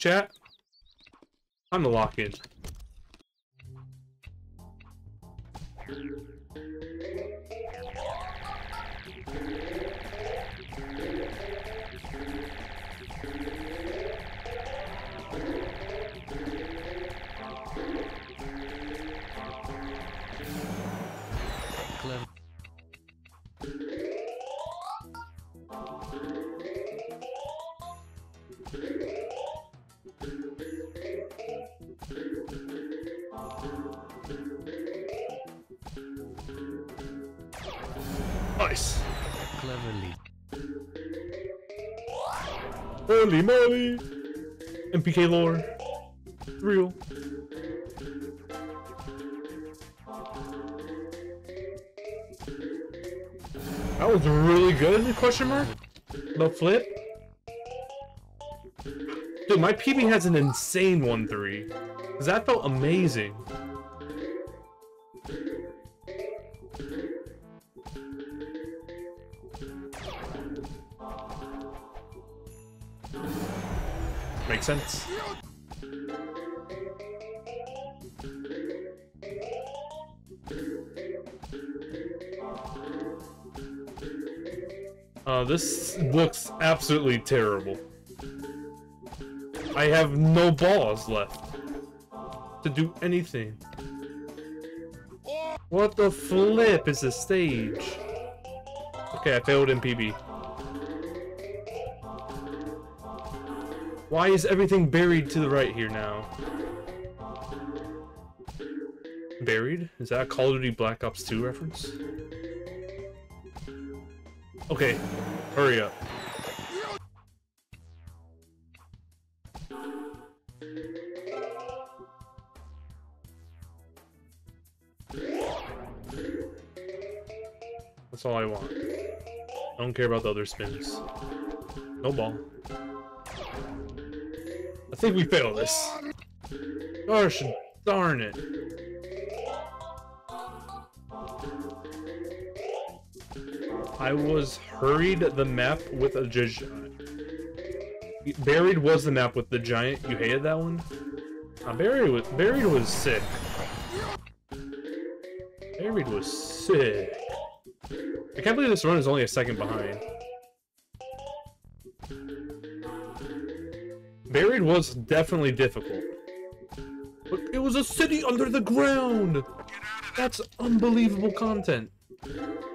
Chat. Time to lock Nice. Cleverly. Holy moly! MPK lore. Real. That was really good, question mark? The flip? Dude, my PB has an insane 1-3. Cause that felt amazing. Makes sense. Uh, this looks absolutely terrible. I have no balls left to do anything. What the flip is the stage? Okay, I failed MPB. Why is everything buried to the right here now? Buried? Is that a Call of Duty Black Ops 2 reference? Okay, hurry up. That's all I want. I don't care about the other spins. No ball. I think we failed this. Gosh darn it. I was hurried the map with a giant. Buried was the map with the giant. You hated that one? Uh, buried was buried was sick. Buried was sick. I can't believe this run is only a second behind. Buried was definitely difficult. But it was a city under the ground! That's unbelievable content.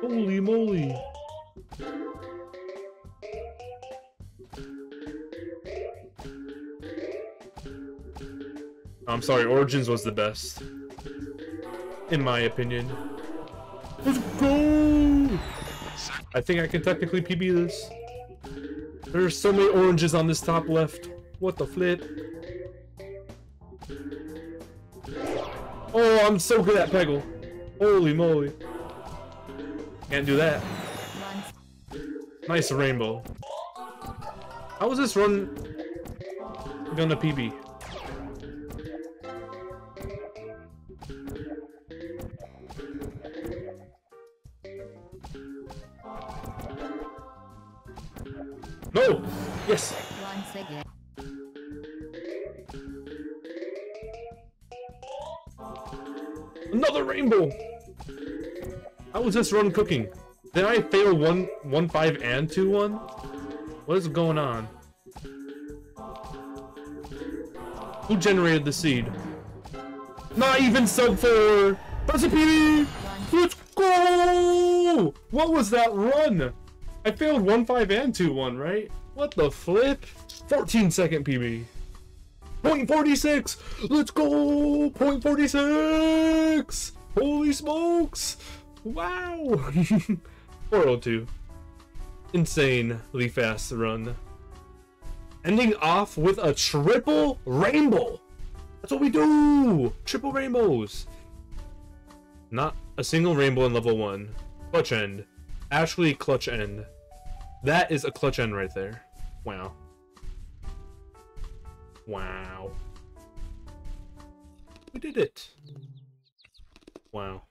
Holy moly. I'm sorry, Origins was the best. In my opinion. Let's go! I think I can technically PB this. There's so many oranges on this top left. What the flip? Oh, I'm so good at Peggle. Holy moly. Can't do that. Nice rainbow. How was this run gonna PB? No! Yes! Once again. Another rainbow! How was this run cooking? Did I fail one, one five and two one? What is going on? Who generated the seed? Not even sub four! A Let's go! What was that run? I failed one five and two one, right? What the flip? 14 second PB. Point 46! Let's go! Point 46! Holy smokes! Wow! 402. Insanely fast run. Ending off with a triple rainbow! That's what we do! Triple rainbows! Not a single rainbow in level 1. Clutch end. Actually, clutch end. That is a clutch end right there. Wow. Wow. We did it. Wow.